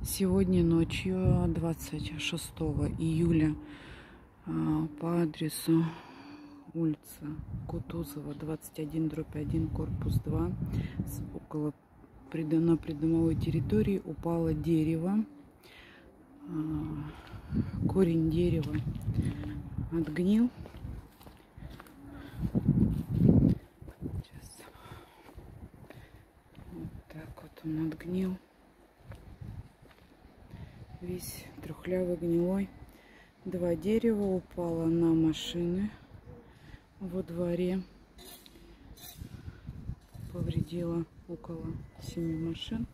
Сегодня ночью, 26 июля, а, по адресу улица Кутузова, 21, дробь 1, корпус 2, около на придомовой территории упало дерево. А, корень дерева отгнил. Сейчас. Вот так вот он отгнил весь трухлявый, гнилой. Два дерева упало на машины во дворе. Повредило около семи машин,